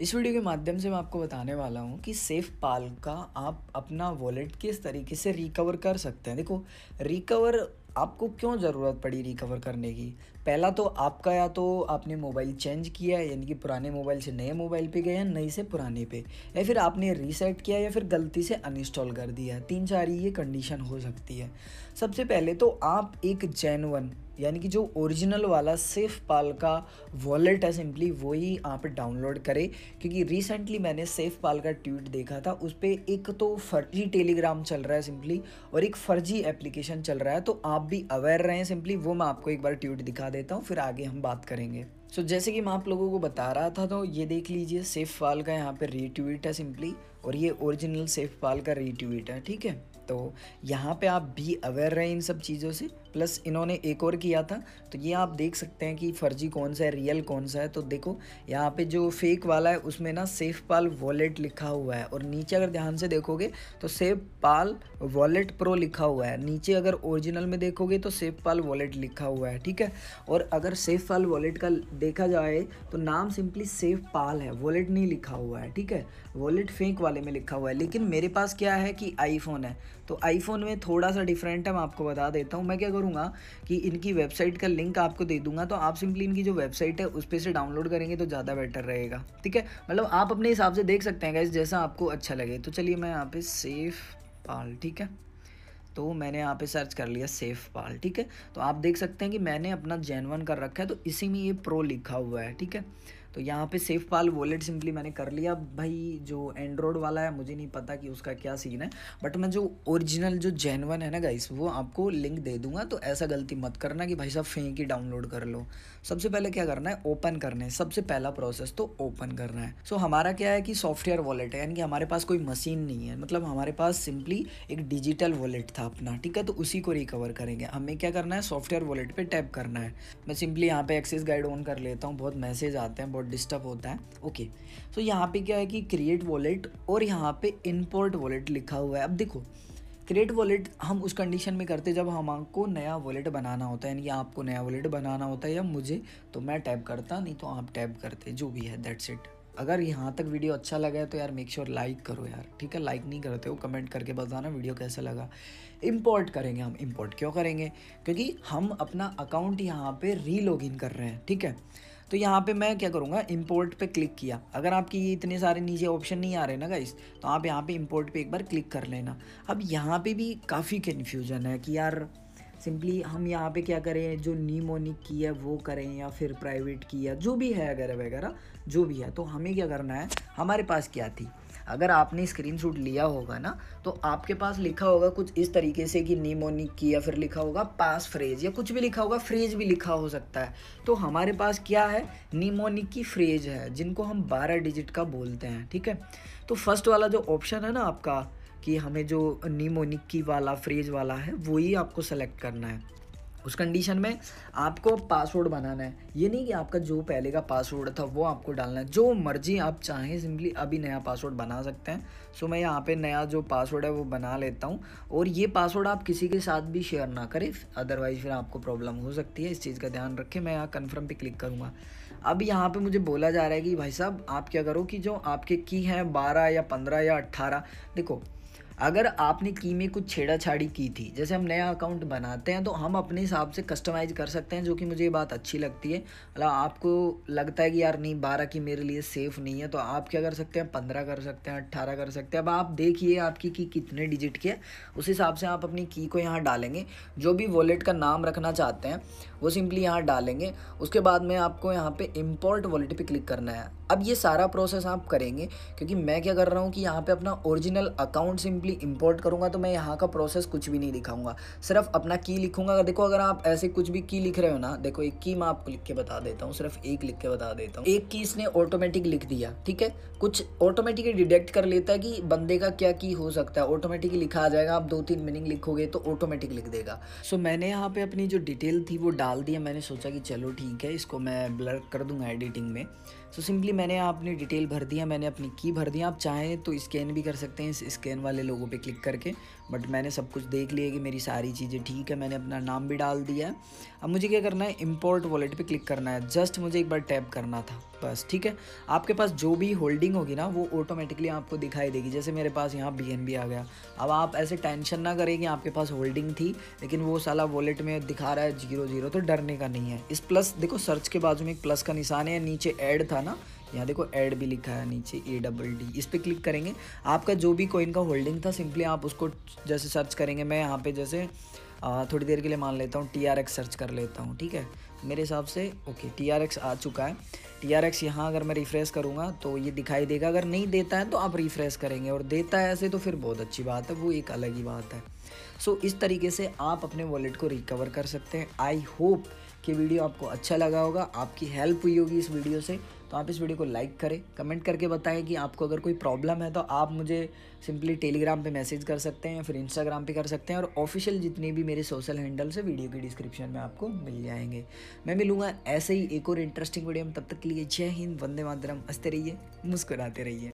इस वीडियो के माध्यम से मैं आपको बताने वाला हूँ कि सेफ़ पाल का आप अपना वॉलेट किस तरीके से रिकवर कर सकते हैं। देखो रिकवर आपको क्यों ज़रूरत पड़ी रिकवर करने की? पहला तो आपका या तो आपने मोबाइल चेंज किया है, यानी कि पुराने मोबाइल से नए मोबाइल पे गए या नई से पुराने पे, या फिर आपने रीसेट किया या फिर गलती से अनइंस्टॉल कर दिया तीन चार ये कंडीशन हो सकती है। सबसे पहले तो आप एक जैनवन यानी कि जो ओरिजिनल वाला सेफ़ पाल का वॉलेट है सिंपली वही आप डाउनलोड करें। क्योंकि रिसेंटली मैंने सेफ़ पाल का ट्वीट देखा था, उस पर एक तो फर्जी टेलीग्राम चल रहा है सिंपली और एक फर्जी एप्लीकेशन चल रहा है तो आप भी अवेयर रहें सिंपली वो मैं आपको एक बार ट्वीट दिखा देता हूँ फिर आगे हम बात करेंगे। सो so, जैसे कि मैं आप लोगों को बता रहा था तो ये देख लीजिए सेफ़ पाल का यहाँ पे रीट्वीट है सिंपली और ये ओरिजिनल सेफ़ पाल का रीट्वीट है ठीक है? तो यहाँ पे आप भी अवेयर रहें इन सब चीज़ों से प्लस इन्होंने एक और किया था तो ये आप देख सकते हैं कि फर्जी कौन सा है, रियल कौन सा है। तो देखो, यहाँ पे जो फेक वाला है, उसमें ना सेफ़ पाल वॉलेट लिखा हुआ है और नीचे अगर ध्यान से देखोगे तो सेफ़ पाल वॉलेट प्रो लिखा हुआ है। नीचे अगर ओरिजिनल में देखोगे तो सेफ़ पाल वॉलेट लिखा हुआ है, ठीक है? और अगर सेफ़ पाल वॉलेट का देखा जाए तो नाम सिंपली सेफ़ पाल है वॉलेट नहीं लिखा हुआ है, ठीक है? वॉलेट फेक वाले में लिखा हुआ है। लेकिन मेरे पास क्या है कि आईफोन है तो आईफोन में थोड़ा सा डिफरेंट है, मैं आपको बता देता हूँ। मैं क्या करूँगा कि इनकी वेबसाइट का लिंक आपको दे दूँगा तो आप सिंपली इनकी जो वेबसाइट है उस पर से डाउनलोड करेंगे तो ज़्यादा बेटर रहेगा। ठीक है? मतलब आप अपने हिसाब से देख सकते हैं गैस जैसा आपको अच्छा लगे। तो चलिए मैं यहाँ पे सेफ़ पाल ठीक है? तो मैंने यहाँ पे सर्च कर लिया सेफ़ पाल ठीक है? तो आप देख सकते हैं कि मैंने अपना जैनवन कर रखा है तो इसी में ये प्रो लिखा हुआ है, ठीक है? तो यहाँ पे सेफ़ पाल वॉलेट सिंपली मैंने कर लिया। भाई जो एंड्रॉयड वाला है मुझे नहीं पता कि उसका क्या सीन है। बट मैं जो ओरिजिनल जो जेनवन है ना गाइस वो आपको लिंक दे दूँगा। तो ऐसा गलती मत करना कि भाई साहब फेंक ही डाउनलोड कर लो। सबसे पहले क्या करना है? ओपन करना है। सबसे पहला प्रोसेस तो ओपन करना है। सो so, हमारा क्या है कि सॉफ्टवेयर वॉलेट है। यानी कि हमारे पास कोई मशीन नहीं है। मतलब हमारे पास सिंपली एक डिजिटल वॉलेट था अपना ठीक है? तो उसी को रिकवर करेंगे। हमें क्या करना है? सॉफ्टवेयर वॉलेट पर टैप करना है। मैं सिंपली यहाँ पे एक्सेस गाइड ऑन कर लेता हूँ। बहुत मैसेज आते हैं बहुत डिस्टर्ब होता है। ओके सो यहाँ पे क्या है कि क्रिएट वॉलेट और यहाँ पे इम्पोर्ट वॉलेट लिखा हुआ है। अब देखो क्रिएट वॉलेट हम उस कंडीशन में करते जब हमको नया वॉलेट बनाना होता है, यानी आपको नया वॉलेट बनाना होता है या मुझे तो मैं टैप करता, नहीं तो आप टैप करते, जो भी है दैट्स इट अगर यहाँ तक वीडियो अच्छा लगा है तो यार मेक श्योर लाइक करो यार, ठीक है? लाइक नहीं करते हो कमेंट करके बताना वीडियो कैसा लगा। इम्पोर्ट करेंगे हम इम्पोर्ट क्यों करेंगे? क्योंकि हम अपना अकाउंट यहाँ पे री लॉगिन कर रहे हैं, ठीक है? तो यहाँ पे मैं क्या करूँगा इम्पोर्ट पे क्लिक किया। अगर आपकी ये इतने सारे नीचे ऑप्शन नहीं आ रहे ना गाइस तो आप यहाँ पे इम्पोर्ट पे एक बार क्लिक कर लेना। अब यहाँ पे भी काफ़ी कन्फ्यूज़न है कि यार सिंपली हम यहाँ पे क्या करें, जो नीमोनिक की है वो करें या फिर प्राइवेट की है, जो भी है अगर वगैरह, जो भी है तो हमें क्या करना है, हमारे पास क्या थी? अगर आपने स्क्रीन शूट लिया होगा ना तो आपके पास लिखा होगा कुछ इस तरीके से कि नीमोनिक की या फिर लिखा होगा पास फ्रेज या कुछ भी लिखा होगा, फ्रेज भी लिखा हो सकता है। तो हमारे पास क्या है? नीमोनिक की फ्रेज है, जिनको हम बारह डिजिट का बोलते हैं, ठीक है? तो फ़र्स्ट वाला जो ऑप्शन है ना आपका कि हमें जो नीमोनिक की वाला, फ्रेज वाला है, वही आपको सेलेक्ट करना है। उस कंडीशन में आपको पासवर्ड बनाना है। ये नहीं कि आपका जो पहले का पासवर्ड था, वो आपको डालना है। जो मर्ज़ी आप चाहें सिंपली अभी नया पासवर्ड बना सकते हैं। सो मैं यहाँ पे नया जो पासवर्ड है, वो बना लेता हूँ। और ये पासवर्ड आप किसी के साथ भी शेयर ना करें। अदरवाइज़ फिर आपको प्रॉब्लम हो सकती है। इस चीज़ का ध्यान रखें। मैं यहाँ कन्फर्म पे क्लिक करूँगा। अब यहाँ पर मुझे बोला जा रहा है कि भाई साहब, आप क्या करो कि जो आपके की हैं, बारह या पंद्रह या अट्ठारह, देखो अगर आपने की में कुछ छेड़ा छाड़ी की थी, जैसे हम नया अकाउंट बनाते हैं तो हम अपने हिसाब से कस्टमाइज कर सकते हैं, जो कि मुझे ये बात अच्छी लगती है। मतलब आपको लगता है कि यार, नहीं, बारह की मेरे लिए सेफ़ नहीं है तो आप क्या कर सकते हैं? पंद्रह कर सकते हैं अट्ठारह कर सकते हैं। अब आप देखिए आपकी की कितने डिजिट की है। उस हिसाब से आप अपनी की को यहाँ डालेंगे। जो भी वॉलेट का नाम रखना चाहते हैं, वो सिंपली यहाँ डालेंगे। उसके बाद में आपको यहाँ पर इम्पोर्ट वॉलेट पर क्लिक करना है। अब ये सारा प्रोसेस आप करेंगे, क्योंकि मैं क्या कर रहा हूँ कि यहाँ पे अपना ओरिजिनल अकाउंट सिंपली इंपोर्ट करूँगा तो मैं यहाँ का प्रोसेस कुछ भी नहीं दिखाऊँगा। सिर्फ़ अपना की लिखूँगा। देखो, अगर आप ऐसे कुछ भी की लिख रहे हो ना, देखो, एक की मैं आपको लिख के बता देता हूँ, सिर्फ़ एक लिख के बता देता हूँ। एक की इसने ऑटोमेटिक लिख दिया, ठीक है? कुछ ऑटोमेटिकली डिटेक्ट कर लेता है कि बंदे का क्या की हो सकता है। ऑटोमेटिकली लिखा आ जाएगा, आप दो तीन मीनिंग लिखोगे तो ऑटोमेटिक लिख देगा। सो मैंने यहाँ पे अपनी जो डिटेल थी, वो डाल दिया मैंने सोचा कि चलो ठीक है, इसको मैं ब्लर कर दूँगा एडिटिंग में। सो सिंपली मैंने आपने डिटेल भर दिया, मैंने अपनी की भर दिया। आप चाहें तो स्कैन भी कर सकते हैं इस स्कैन वाले लोगों पे क्लिक करके। बट मैंने सब कुछ देख लिया कि मेरी सारी चीज़ें ठीक है, मैंने अपना नाम भी डाल दिया है। अब मुझे क्या करना है इम्पोर्ट वॉलेट पे क्लिक करना है। जस्ट मुझे एक बार टैप करना था। बस, ठीक है? आपके पास जो भी होल्डिंग होगी ना, वो ऑटोमेटिकली आपको दिखाई देगी। जैसे मेरे पास यहाँ बीएनबी आ गया। अब आप ऐसे टेंशन ना करें कि आपके पास होल्डिंग थी, लेकिन वो साला वॉलेट में दिखा रहा है ज़ीरो ज़ीरो तो डरने का नहीं है। इस प्लस देखो सर्च के बाजू में एक प्लस का निशान है, नीचे ऐड था ना, यहाँ देखो ऐड भी लिखा है नीचे ए डबल डी इस पर क्लिक करेंगे। आपका जो भी कोइन का होल्डिंग था सिंपली आप उसको जैसे सर्च करेंगे, मैं यहाँ पे जैसे थोड़ी देर के लिए मान लेता हूँ टी आर एक्स सर्च कर लेता हूँ, ठीक है? मेरे हिसाब से ओके टी आर एक्स आ चुका है। टी आर एक्स यहाँ अगर मैं रिफ़्रेश करूँगा तो ये दिखाई देगा। अगर नहीं देता है तो आप रिफ़्रेश करेंगे। और देता है ऐसे तो फिर बहुत अच्छी बात है। वो एक अलग ही बात है। सो so, इस तरीके से आप अपने वॉलेट को रिकवर कर सकते हैं। आई होप कि वीडियो आपको अच्छा लगा होगा। आपकी हेल्प हुई होगी इस वीडियो से। तो आप इस वीडियो को लाइक करें कमेंट करके बताएँ कि आपको अगर कोई प्रॉब्लम है तो आप मुझे सिंपली टेलीग्राम पे मैसेज कर सकते हैं या फिर इंस्टाग्राम पे कर सकते हैं और ऑफिशियल जितने भी मेरे सोशल हैंडल्स से वीडियो के डिस्क्रिप्शन में आपको मिल जाएँगे। मैं मिलूँगा ऐसे ही एक और इंटरेस्टिंग वीडियो में, तब तक के लिए जय हिंद, वंदे मातरम, हँसते रहिए, मुस्कुराते रहिए।